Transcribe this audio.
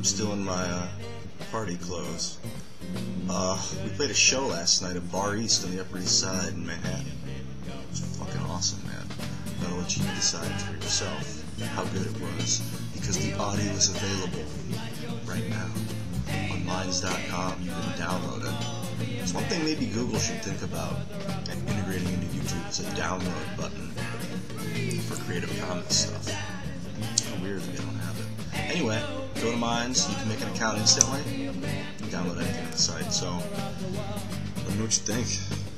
I'm still in my uh, party clothes. Uh, we played a show last night at Bar East on the Upper East Side in Manhattan. It was fucking awesome, man. I'll let you decide for yourself how good it was because the audio is available right now on Minds.com. You can download it. It's one thing maybe Google should think about and integrating into YouTube is a download button for Creative Commons stuff. Weird they don't have it. Anyway, go to Minds. You can make an account instantly. Can download anything on the site. So, let me know what you think.